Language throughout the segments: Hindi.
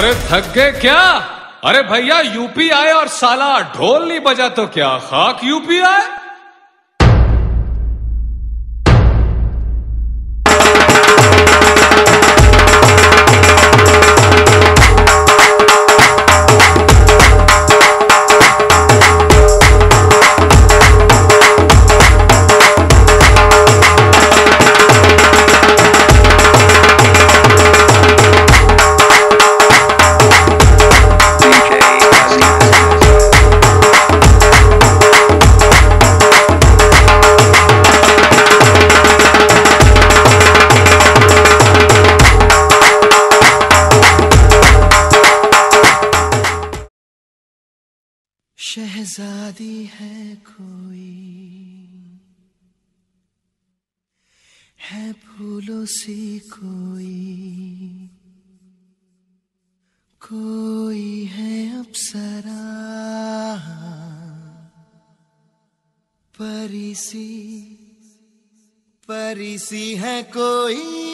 अरे थक गए क्या? अरे भैया, यूपी आए और साला ढोल नहीं बजा तो क्या? खाक यूपी आए? है फूलों सी कोई। कोई है अपसरा। परिसी परिसी है कोई।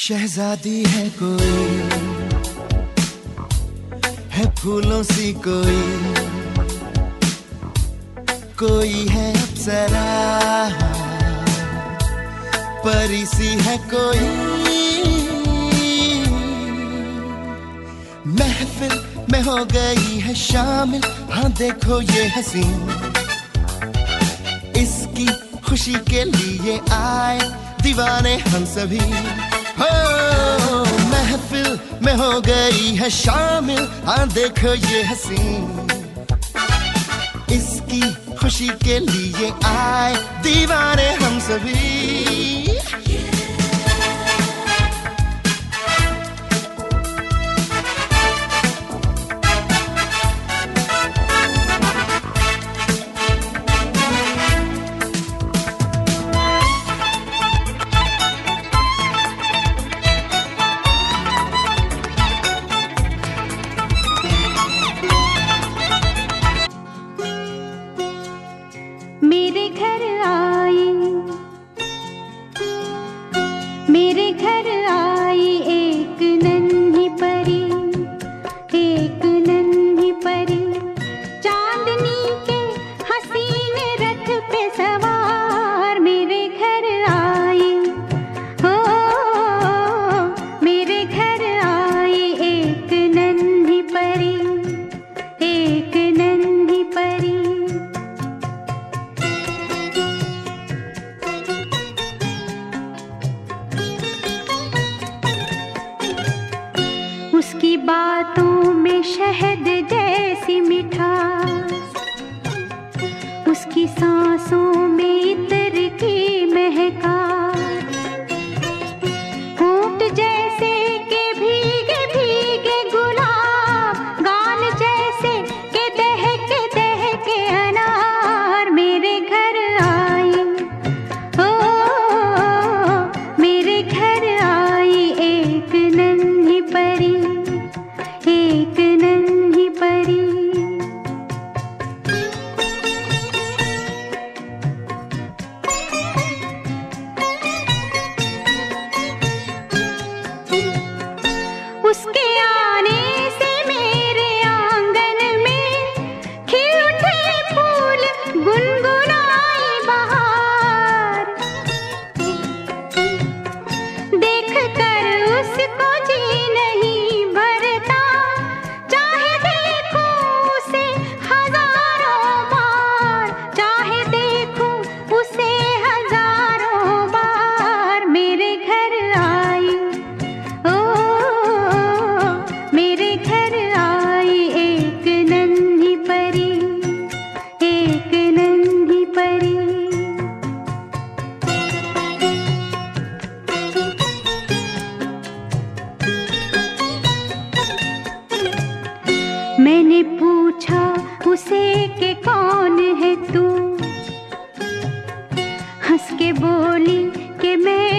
शहजादी है कोई, है फूलों सी कोई कोई है अप्सरा, परी सी है कोई। महफिल में हो गई है शामिल हाँ देखो ये हसीन इसकी खुशी के लिए आए दीवाने हम सभी। हो, महफिल में हो गई है शामिल। हाँ देखो ये हसीन इसकी खुशी के लिए आए दीवाने हम सभी। में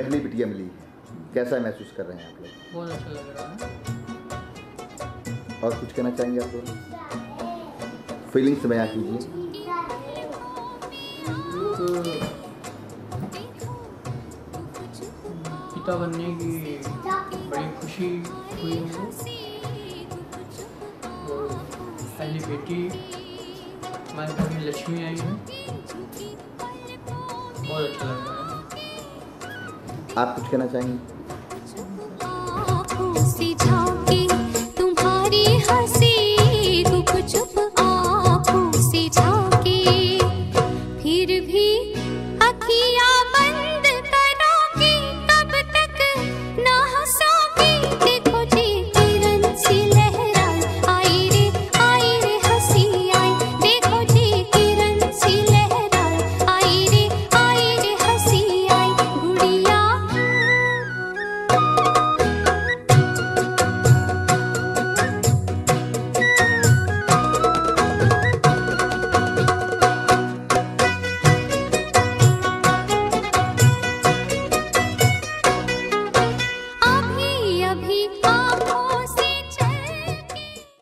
पहली बिटिया मिली कैसा महसूस कर रहे हैं आप लोग? बहुत अच्छा लग रहा है। और कुछ कहना चाहेंगे आप लोग? फीलिंग्स बयां कीजिए। पिता बनने की बड़ी खुशी हुई मुझे। और पहली बेटी हमारे घर में लक्ष्मी आई है। बहुत अच्छा लग रहा है। आप कुछ कहना चाहेंगे?